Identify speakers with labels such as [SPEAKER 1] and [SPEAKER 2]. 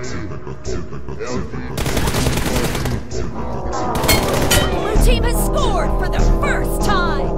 [SPEAKER 1] Blue team has scored for the first